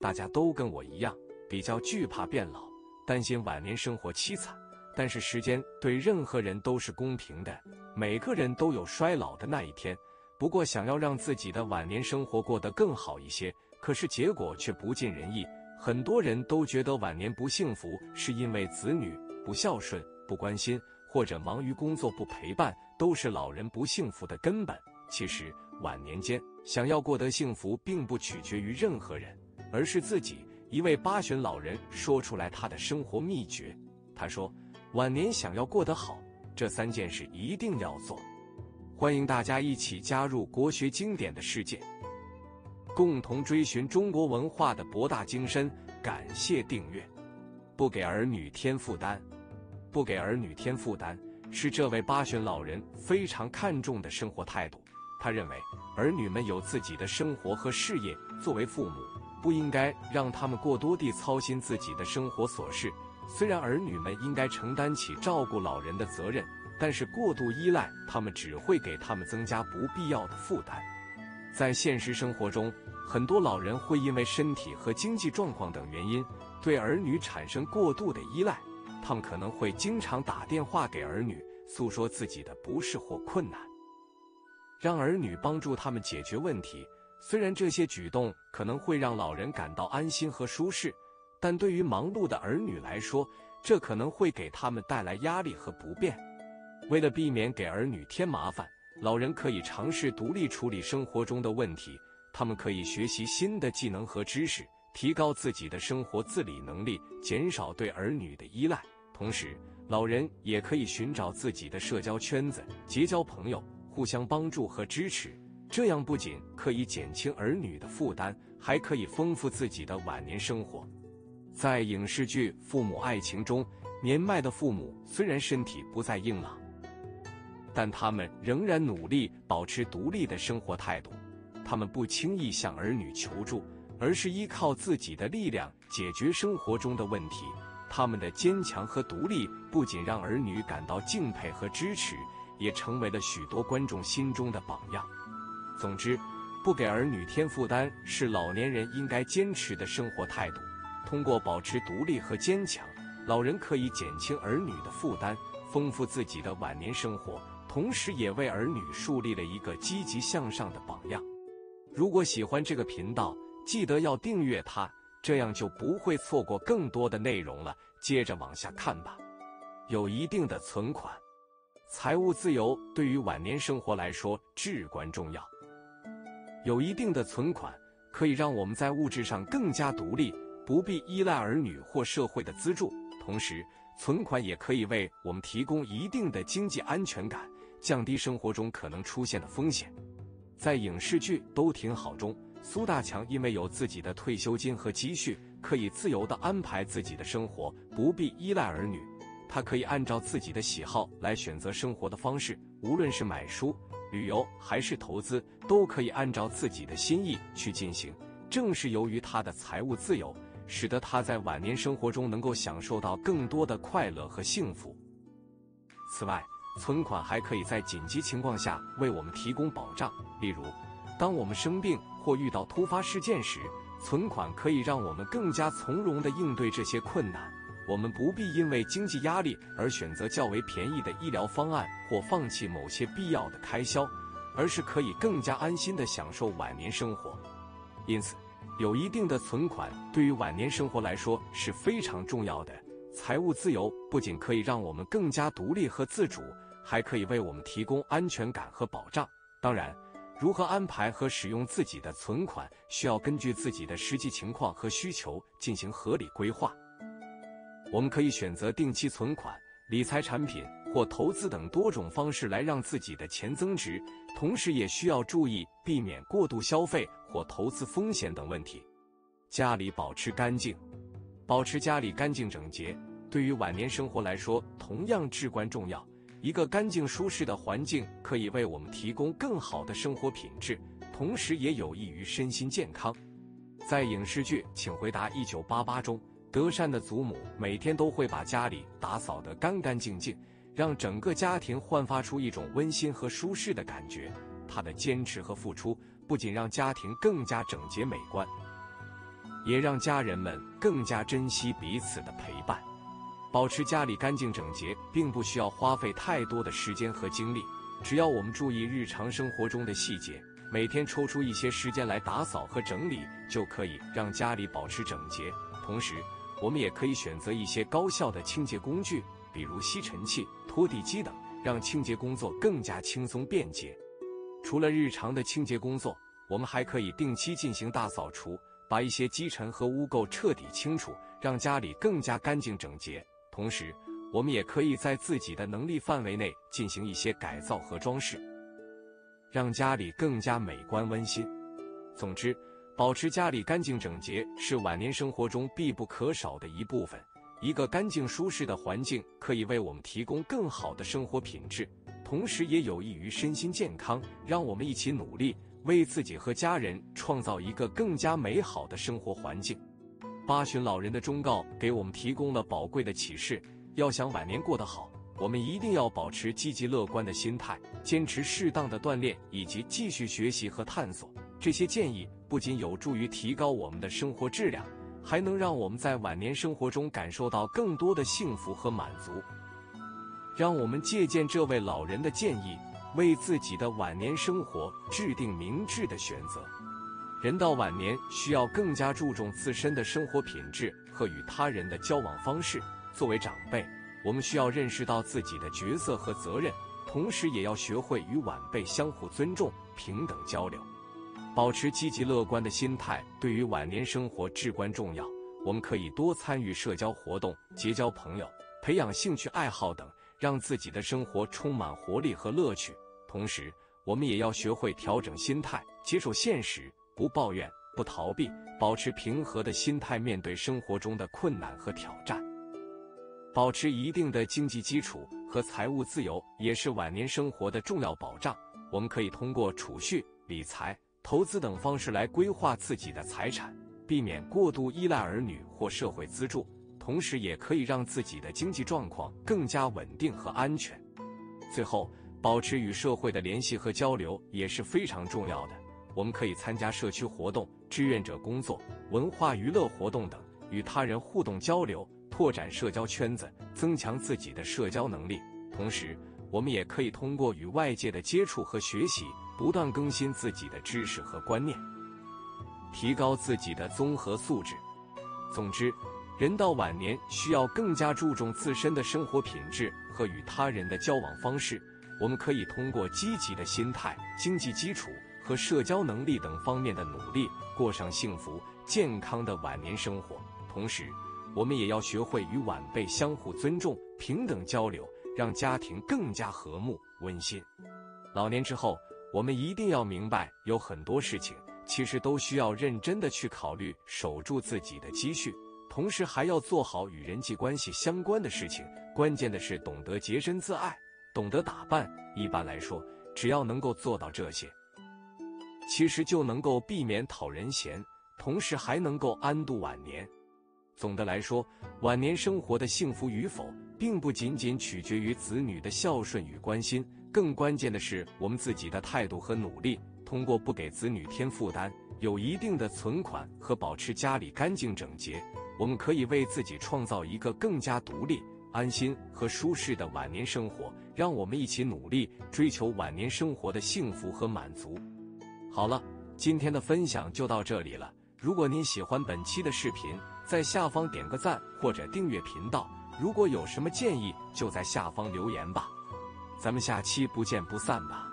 大家都跟我一样，比较惧怕变老，担心晚年生活凄惨。但是时间对任何人都是公平的，每个人都有衰老的那一天。不过，想要让自己的晚年生活过得更好一些，可是结果却不尽人意。很多人都觉得晚年不幸福，是因为子女不孝顺、不关心，或者忙于工作不陪伴，都是老人不幸福的根本。其实，晚年间想要过得幸福，并不取决于任何人，而是自己。一位八旬老人说出来他的生活秘诀，他说：“晚年想要过得好，这三件事一定要做。”欢迎大家一起加入国学经典的世界，共同追寻中国文化的博大精深。感谢订阅。不给儿女添负担，不给儿女添负担是这位八旬老人非常看重的生活态度。他认为，儿女们有自己的生活和事业，作为父母，不应该让他们过多地操心自己的生活琐事。虽然儿女们应该承担起照顾老人的责任。但是过度依赖他们，只会给他们增加不必要的负担。在现实生活中，很多老人会因为身体和经济状况等原因，对儿女产生过度的依赖。他们可能会经常打电话给儿女，诉说自己的不适或困难，让儿女帮助他们解决问题。虽然这些举动可能会让老人感到安心和舒适，但对于忙碌的儿女来说，这可能会给他们带来压力和不便。为了避免给儿女添麻烦，老人可以尝试独立处理生活中的问题。他们可以学习新的技能和知识，提高自己的生活自理能力，减少对儿女的依赖。同时，老人也可以寻找自己的社交圈子，结交朋友，互相帮助和支持。这样不仅可以减轻儿女的负担，还可以丰富自己的晚年生活。在影视剧《父母爱情》中，年迈的父母虽然身体不再硬朗，但他们仍然努力保持独立的生活态度，他们不轻易向儿女求助，而是依靠自己的力量解决生活中的问题。他们的坚强和独立不仅让儿女感到敬佩和支持，也成为了许多观众心中的榜样。总之，不给儿女添负担是老年人应该坚持的生活态度。通过保持独立和坚强，老人可以减轻儿女的负担。丰富自己的晚年生活，同时也为儿女树立了一个积极向上的榜样。如果喜欢这个频道，记得要订阅它，这样就不会错过更多的内容了。接着往下看吧。有一定的存款，财务自由对于晚年生活来说至关重要。有一定的存款，可以让我们在物质上更加独立，不必依赖儿女或社会的资助，同时。存款也可以为我们提供一定的经济安全感，降低生活中可能出现的风险。在影视剧《都挺好》中，苏大强因为有自己的退休金和积蓄，可以自由地安排自己的生活，不必依赖儿女。他可以按照自己的喜好来选择生活的方式，无论是买书、旅游还是投资，都可以按照自己的心意去进行。正是由于他的财务自由。使得他在晚年生活中能够享受到更多的快乐和幸福。此外，存款还可以在紧急情况下为我们提供保障。例如，当我们生病或遇到突发事件时，存款可以让我们更加从容地应对这些困难。我们不必因为经济压力而选择较为便宜的医疗方案或放弃某些必要的开销，而是可以更加安心地享受晚年生活。因此。有一定的存款，对于晚年生活来说是非常重要的。财务自由不仅可以让我们更加独立和自主，还可以为我们提供安全感和保障。当然，如何安排和使用自己的存款，需要根据自己的实际情况和需求进行合理规划。我们可以选择定期存款、理财产品或投资等多种方式来让自己的钱增值，同时也需要注意避免过度消费。或投资风险等问题，家里保持干净，保持家里干净整洁，对于晚年生活来说同样至关重要。一个干净舒适的环境可以为我们提供更好的生活品质，同时也有益于身心健康。在影视剧《请回答一九八八》中，德善的祖母每天都会把家里打扫得干干净净，让整个家庭焕发出一种温馨和舒适的感觉。她的坚持和付出。不仅让家庭更加整洁美观，也让家人们更加珍惜彼此的陪伴。保持家里干净整洁，并不需要花费太多的时间和精力，只要我们注意日常生活中的细节，每天抽出一些时间来打扫和整理，就可以让家里保持整洁。同时，我们也可以选择一些高效的清洁工具，比如吸尘器、拖地机等，让清洁工作更加轻松便捷。除了日常的清洁工作，我们还可以定期进行大扫除，把一些积尘和污垢彻底清除，让家里更加干净整洁。同时，我们也可以在自己的能力范围内进行一些改造和装饰，让家里更加美观温馨。总之，保持家里干净整洁是晚年生活中必不可少的一部分。一个干净舒适的环境可以为我们提供更好的生活品质，同时也有益于身心健康。让我们一起努力，为自己和家人创造一个更加美好的生活环境。八旬老人的忠告给我们提供了宝贵的启示：要想晚年过得好，我们一定要保持积极乐观的心态，坚持适当的锻炼，以及继续学习和探索。这些建议不仅有助于提高我们的生活质量，还能让我们在晚年生活中感受到更多的幸福和满足。让我们借鉴这位老人的建议，为自己的晚年生活制定明智的选择。人到晚年，需要更加注重自身的生活品质和与他人的交往方式。作为长辈，我们需要认识到自己的角色和责任，同时也要学会与晚辈相互尊重、平等交流，保持积极乐观的心态，对于晚年生活至关重要。我们可以多参与社交活动，结交朋友，培养兴趣爱好等，让自己的生活充满活力和乐趣。同时，我们也要学会调整心态，接受现实。不抱怨，不逃避，保持平和的心态面对生活中的困难和挑战，保持一定的经济基础和财务自由也是晚年生活的重要保障。我们可以通过储蓄、理财、投资等方式来规划自己的财产，避免过度依赖儿女或社会资助，同时也可以让自己的经济状况更加稳定和安全。最后，保持与社会的联系和交流也是非常重要的。我们可以参加社区活动、志愿者工作、文化娱乐活动等，与他人互动交流，拓展社交圈子，增强自己的社交能力。同时，我们也可以通过与外界的接触和学习，不断更新自己的知识和观念，提高自己的综合素质。总之，人到晚年需要更加注重自身的生活品质和与他人的交往方式。我们可以通过积极的心态、经济基础。和社交能力等方面的努力，过上幸福健康的晚年生活。同时，我们也要学会与晚辈相互尊重、平等交流，让家庭更加和睦温馨。老年之后，我们一定要明白，有很多事情其实都需要认真的去考虑，守住自己的积蓄，同时还要做好与人际关系相关的事情。关键的是懂得洁身自爱，懂得打扮。一般来说，只要能够做到这些。其实就能够避免讨人嫌，同时还能够安度晚年。总的来说，晚年生活的幸福与否，并不仅仅取决于子女的孝顺与关心，更关键的是我们自己的态度和努力。通过不给子女添负担，有一定的存款和保持家里干净整洁，我们可以为自己创造一个更加独立、安心和舒适的晚年生活。让我们一起努力，追求晚年生活的幸福和满足。好了，今天的分享就到这里了。如果您喜欢本期的视频，在下方点个赞或者订阅频道。如果有什么建议，就在下方留言吧。咱们下期不见不散吧。